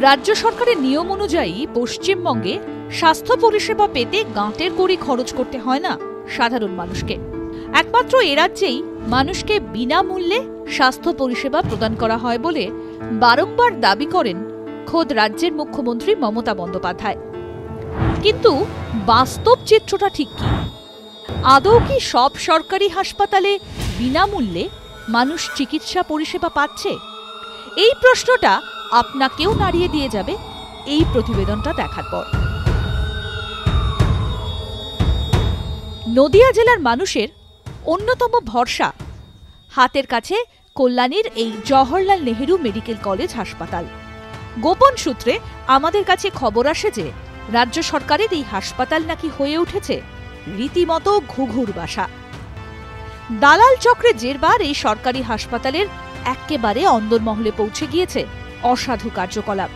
রাজ্য সরকারের নিয়ম অনুযায়ী পশ্চিমবঙ্গে স্বাস্থ্য পরিষেবা পেতে গাঁটের কড়ি খরচ করতে হয় না সাধারণ মানুষকে। একমাত্র এ রাজ্যেই মানুষকে বিনামূল্যে স্বাস্থ্য পরিষেবা প্রদান করা হয় বলে বারংবার দাবি করেন খোদ রাজ্যের মুখ্যমন্ত্রী মমতা বন্দ্যোপাধ্যায়। কিন্তু বাস্তব চিত্রটা ঠিক কি? আদৌ কি সব সরকারি হাসপাতালে বিনামূল্যে মানুষ চিকিৎসা পরিষেবা পাচ্ছে? এই প্রশ্নটা আপনাকেও নাড়িয়ে দিয়ে যাবে এই প্রতিবেদনটা দেখার পর। নদিয়া জেলার মানুষের অন্যতম ভরসা, হাতের কাছে কল্যাণীর এই জওহরলাল নেহেরু মেডিকেল কলেজ হাসপাতাল। গোপন সূত্রে আমাদের কাছে খবর আসে যে, রাজ্য সরকারের এই হাসপাতাল নাকি হয়ে উঠেছে রীতিমতো ঘুঘুর বাসা। দালাল চক্রে জেরবার এই সরকারি হাসপাতালের একেবারে অন্দরমহলে পৌঁছে গিয়েছে অসাধু কার্যকলাপ।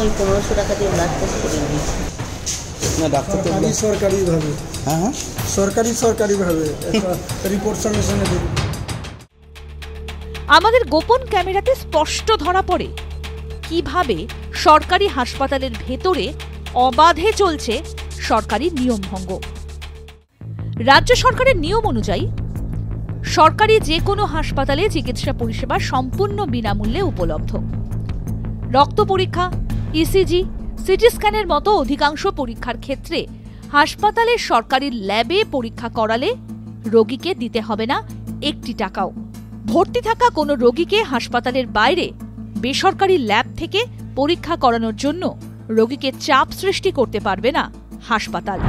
ওই পনেরোশো টাকা দিয়ে ব্লাড টেস্ট করে দিয়েছি না ডাক্তার তো সরকারি সরকারিভাবে। হ্যাঁ হ্যাঁ। সরকারি সরকারিভাবে রিপোর্ট সঙ্গে সঙ্গে দেবে আমাদের গোপন ক্যামেরাতে স্পষ্ট ধরা পড়ে। কীভাবে সরকারি হাসপাতালের ভেতরে অবাধে চলছে সরকারি নিয়মভঙ্গ রাজ্য সরকারের নিয়ম অনুযায়ী সরকারি যে কোনো হাসপাতালে চিকিৎসা পরিষেবা সম্পূর্ণ বিনামূল্যে উপলব্ধ। রক্ত পরীক্ষা ইসিজি সিটি স্ক্যানের মতো অধিকাংশ পরীক্ষার ক্ষেত্রে হাসপাতালের সরকারি ল্যাবে পরীক্ষা করালে রোগীকে দিতে হবে না একটি টাকাও। ভর্তি থাকা কোনো রোগীকে হাসপাতালের বাইরে বেসরকারি ল্যাব থেকে পরীক্ষা করানোর জন্য রোগীকে চাপ সৃষ্টি করতে পারবে না হাসপাতাল।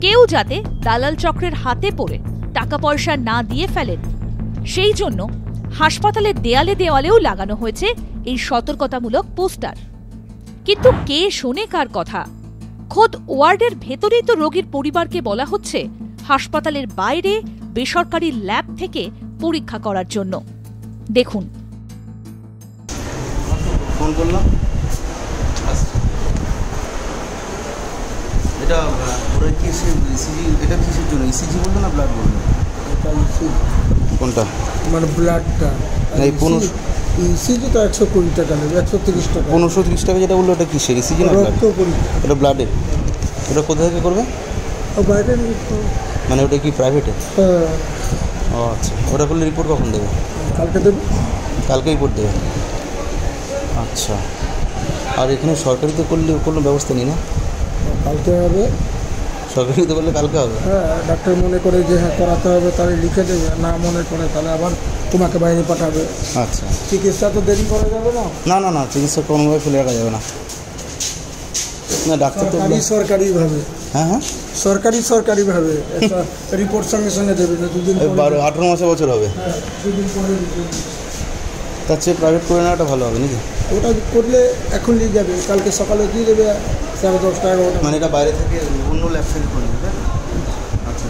কেউ যাতে দালাল চক্রের হাতে পড়ে টাকা পয়সা না দিয়ে ফেলেন। সেই জন্য হাসপাতালের দেয়ালে দেওয়ালেও লাগানো হয়েছে এই সতর্কতামূলক পোস্টার। কিন্তু কে শোনে কার কথা? খোদ ওয়ার্ডের ভেতরেই তো রোগীর পরিবারকে বলা হচ্ছে হাসপাতালের বাইরে বেসরকারি ল্যাব থেকে পরীক্ষা করার জন্য। দেখুন করলাম। এটা ওরা কি ইসিজি এটা কিসের জন্য? ইসিজি বলল না ব্লাড বলল এটা ECG কোনটা? মানে ব্লাডটা এই পনেরো- ইসিজি তো একশো কুড়ি টাকা নেবে একশো তিরিশ টাকা। পনেরোশো তিরিশ টাকা যেটা বলল ওটা কিসের? ইসিজি না ব্লাড রক্ত পরীক্ষা। ওটা ব্লাডের ওটা কোথা থেকে করবে? ও বাইরে তো- মানে ওটা কি প্রাইভেটে হ্যাঁ, ও আচ্ছা। ওটা করলে রিপোর্ট কখন দেবে? কালকে দেবে। কালকে রিপোর্ট দেবে। আচ্ছা। আর এখানে সরকারিতে করলে কোনো ব্যবস্থা নেই না? কালকে হবে। সরকারিতে করলে কালকে হবে। হ্যাঁ ডাক্তার মনে করে যে হ্যাঁ করাতে হবে তাহলে লিখে দেবে। না মনে করে তাহলে আবার তোমাকে বাইরে পাঠাবে। আচ্ছা। চিকিৎসা তো দেরি করা যাবে না? না না না চিকিৎসা কোনোভাবে ফেলে রাখা যাবে না। না ডাক্তার তো সরকারি সরকারিভাবে। হ্যাঁ হ্যাঁ। সরকারি সরকারিভাবে। একটা রিপোর্ট সঙ্গে সঙ্গে দেবে না দুদিন বারো আঠেরো মাসে বছর হবে। হ্যাঁ, দুদিন পরে তার চেয়ে প্রাইভেট করে নেওয়াটা ভালো হবে নাকি? ওটা করলে এখন নিয়ে যাবে কালকে সকালে দিয়ে দেবে সাড়ে দশটা এগারোটা মানে এটা বাইরে থেকে অন্য ল্যাব থেকে করে তো? আচ্ছা।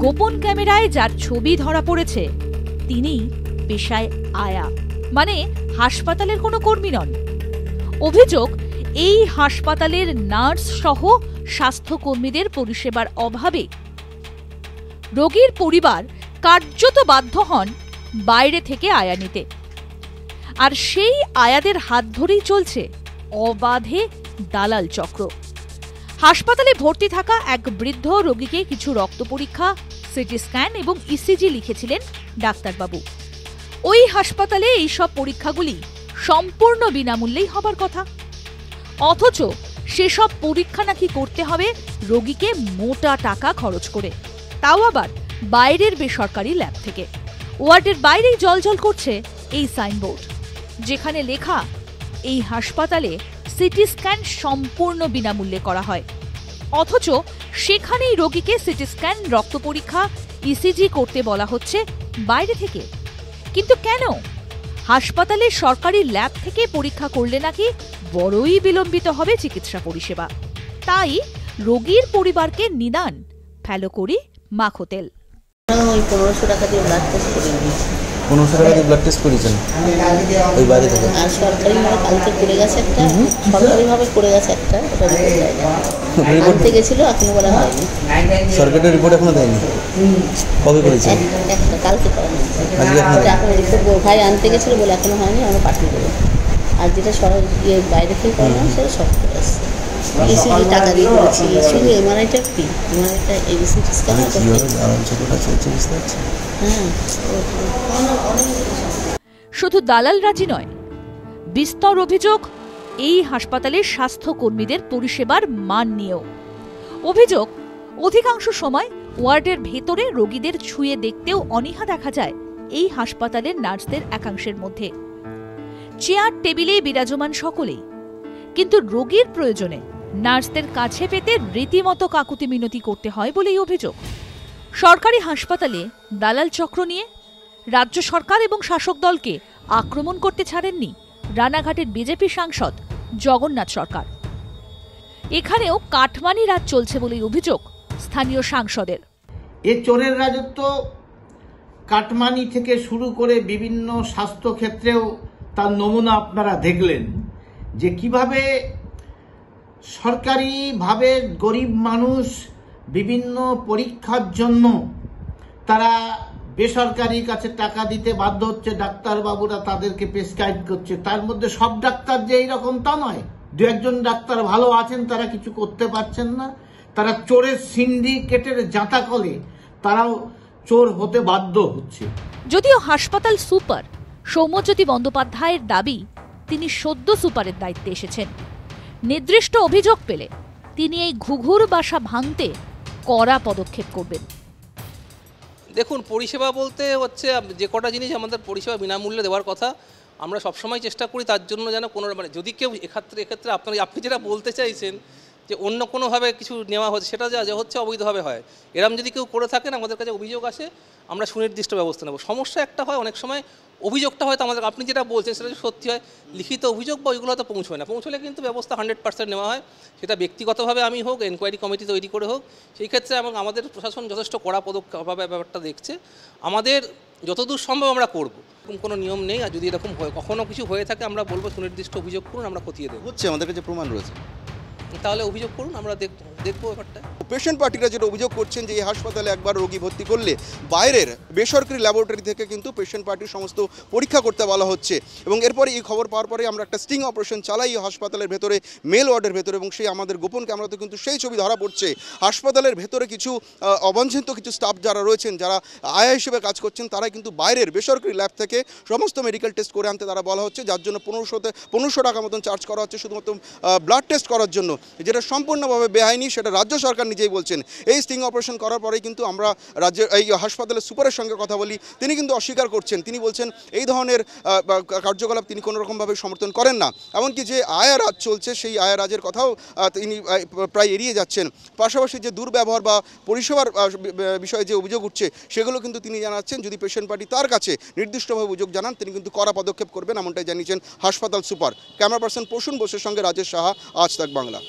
গোপন ক্যামেরায় যার ছবি ধরা পড়েছে তিনি পেশায় আয়া মানে হাসপাতালের কোনো কর্মী নন অভিযোগ এই হাসপাতালের নার্স সহ স্বাস্থ্যকর্মীদের পরিষেবার অভাবে রোগীর পরিবার কার্যত বাধ্য হন বাইরে থেকে আয়া নিতে। আর সেই আয়াদের হাত ধরেই চলছে অবাধে দালাল চক্র। হাসপাতালে ভর্তি থাকা এক বৃদ্ধ রোগীকে কিছু রক্ত পরীক্ষা, সিটি স্ক্যান এবং ইসিজি লিখেছিলেন ডাক্তারবাবু। ওই হাসপাতালে এইসব পরীক্ষাগুলি সম্পূর্ণ বিনামূল্যেই হবার কথা। অথচ সেসব পরীক্ষা নাকি করতে হবে রোগীকে মোটা টাকা খরচ করে। তাও আবার বাইরের বেসরকারি ল্যাব থেকে। ওয়ার্ডের বাইরেই জলজল করছে এই সাইনবোর্ড, যেখানে লেখা, এই হাসপাতালে সিটি স্ক্যান সম্পূর্ণ বিনামূল্যে করা হয়। অথচ সেখানেই রোগীকে সিটি স্ক্যান, রক্ত পরীক্ষা ইসিজি করতে বলা হচ্ছে বাইরে থেকে। কিন্তু কেন? হাসপাতালে সরকারি ল্যাব থেকে পরীক্ষা করলে নাকি বড়ই বিলম্বিত হবে চিকিৎসা পরিষেবা। তাই রোগীর পরিবারকে নিদান, ফেলো করি মাখো তেল। ওই পনেরোশো টাকা দিয়ে ব্লাড টেস্ট করে দিয়েছি পনেরোশো টাকা দিয়ে ব্লাড টেস্ট করিয়েছেন ওই বাইরে থেকে? আর সরকারিভাবে কালকে করে গেছে একটা। সরকারিভাবে করে গেছে একটা ওটা রিপোর্ট আনতে গেছিল এখনও বলা হয়নি। সরকারের রিপোর্ট এখনও দেয়নি? কবে করেছেন? একটা কালকে করা হয়েছে আজকে এখনও রিপোর্ট ভাই আনতে গেছিল বলে এখনও হয়নি আমরা পাঠিয়ে দেবো। আর যেটা সর ইয়ে বাইরে থেকে করালাম সেটা সব করে আসছে টাকা দিয়ে করেছি। শুধু এমআরআইটা ফ্রি এমআরআইটা এবিসি পারছি? হ্যাঁ। শুধু দালাল রাজি নয় বিস্তর অভিযোগ এই হাসপাতালের স্বাস্থ্যকর্মীদের পরিষেবার মান নিয়েও। অভিযোগ অধিকাংশ সময় ওয়ার্ডের ভেতরে রোগীদের ছুঁয়ে দেখতেও অনীহা দেখা যায় এই হাসপাতালের নার্সদের একাংশের মধ্যে। চেয়ার টেবিলে বিরাজমান সকলেই। কিন্তু রোগীর প্রয়োজনে নার্সদের কাছে পেতে রীতিমতো কাকুতি মিনতি করতে হয় বলেই অভিযোগ। সরকারি হাসপাতালে দালাল চক্র নিয়ে রাজ্য সরকার এবং শাসক দলকে আক্রমণ করতে ছাড়েননি রানাঘাটের বিজেপি সাংসদ জগন্নাথ সরকার। এখানেও কাটমানি রাজ চলছে বলেই অভিযোগ স্থানীয় সাংসদের। এ চোরের রাজত্ব কাটমানি থেকে শুরু করে বিভিন্ন স্বাস্থ্যক্ষেত্রেও তার নমুনা আপনারা দেখলেন যে কীভাবে সরকারিভাবে গরিব মানুষ বিভিন্ন পরীক্ষার জন্য তারা বেসরকারি কাছে টাকা দিতে বাধ্য হচ্ছে, ডাক্তারবাবুরা তাদেরকে প্রেসক্রাইব করছে। তার মধ্যে সব ডাক্তার যে এইরকম তা নয়। দু একজন ডাক্তার ভালো আছেন, তারা কিছু করতে পারছেন না। তারা চোরের সিন্ডিকেটের জাঁতা কলে তারাও চোর হতে বাধ্য হচ্ছে। যদিও হাসপাতাল সুপার, সৌম্যজ্যোতি বন্দ্যোপাধ্যায়ের দাবি, তিনি সদ্য সুপারের দায়িত্বে এসেছেন। নির্দিষ্ট অভিযোগ পেলে তিনি এই ঘুঘুর বাসা ভাঙতে কড়া পদক্ষেপ করবেন। দেখুন, পরিষেবা বলতে হচ্ছে যে কটা জিনিস আমাদের পরিষেবা বিনামূল্যে দেওয়ার কথা, আমরা সবসময় চেষ্টা করি তার জন্য যেন কোনো মানে যদি কেউ এক্ষেত্রে এক্ষেত্রে আপনার, আপনি যেটা বলতে চাইছেন যে অন্য কোনোভাবে কিছু নেওয়া হচ্ছে, সেটা যা হচ্ছে অবৈধভাবে হয়। এরম যদি কেউ করে থাকেন, আমাদের কাছে অভিযোগ আসে, আমরা সুনির্দিষ্ট ব্যবস্থা নেব। সমস্যা একটা হয়, অনেক সময় অভিযোগটা হয়তো আমাদের আপনি যেটা বলছেন সেটা যদি সত্যি হয় লিখিত অভিযোগ বা ওইগুলো তো পৌঁছয় না। পৌঁছলে কিন্তু ব্যবস্থা হান্ড্রেড পার্সেন্ট নেওয়া হয়। সেটা ব্যক্তিগতভাবে আমি হোক এনকোয়ারি কমিটি তৈরি করে হোক সেই ক্ষেত্রে এবং আমাদের প্রশাসন যথেষ্ট কড়া পদক্ষেপভাবে ব্যাপারটা দেখছে। আমাদের যতদূর সম্ভব আমরা করব। এরকম কোনো নিয়ম নেই। আর যদি এরকম হয় কখনো কিছু হয়ে থাকে আমরা বলব সুনির্দিষ্ট অভিযোগ করুন আমরা খতিয়ে দেবো হচ্ছে আমাদের কাছে প্রমাণ রয়েছে। তাহলে অভিযোগ করুন আমরা দেখব। দেখব ব্যাপারটা। পেশেন্ট পার্টিরা যেটা অভিযোগ করছেন যে এই হাসপাতালে একবার রোগী ভর্তি করলে বাইরের বেসরকারি ল্যাবরেটরি থেকে কিন্তু পেশেন্ট পার্টির সমস্ত পরীক্ষা করতে বলা হচ্ছে। এবং এরপরে এই খবর পাওয়ার পরে আমরা একটা স্টিং অপারেশন চালাই হাসপাতালের ভেতরে মেল ওয়ার্ডের ভেতরে এবং সেই আমাদের গোপন ক্যামেরাতে কিন্তু সেই ছবি ধরা পড়ছে। হাসপাতালের ভেতরে কিছু অবাঞ্ছিত কিছু স্টাফ যারা রয়েছেন, যারা আয়া হিসেবে কাজ করছেন তারা কিন্তু বাইরের বেসরকারি ল্যাব থেকে সমস্ত মেডিকেল টেস্ট করে আনতে তারা বলা হচ্ছে। যার জন্য পনেরোশোতে, পনেরোশো টাকা মতন চার্জ করা হচ্ছে শুধুমাত্র ব্লাড টেস্ট করার জন্য। যেটা সম্পূর্ণভাবে বেআইনি সেটা রাজ্য সরকার নিজেই বলছেন। এই স্টিং অপারেশন করার পরেই কিন্তু আমরা রাজ্যের এই হাসপাতালের সুপারের সঙ্গে কথা বলি, তিনি কিন্তু অস্বীকার করছেন। তিনি বলছেন, এই ধরনের কার্যকলাপ তিনি কোনোরকমভাবে সমর্থন করেন না। এমনকি যে আয়া রাজ চলছে, সেই আয়া রাজের কথাও তিনি প্রায় এড়িয়ে যাচ্ছেন। পাশাপাশি যে দুর্ব্যবহার বা পরিষেবার বিষয়ে যে অভিযোগ উঠছে, সেগুলো কিন্তু তিনি জানাচ্ছেন। যদি পেশেন্ট পার্টি তার কাছে নির্দিষ্টভাবে অভিযোগ জানান, তিনি কিন্তু কড়া পদক্ষেপ করবেন, এমনটাই জানিয়েছেন হাসপাতাল সুপার। ক্যামেরা পার্সন প্রসূন বোসের সঙ্গে রাজেশ সাহা, আজ তাক বাংলা।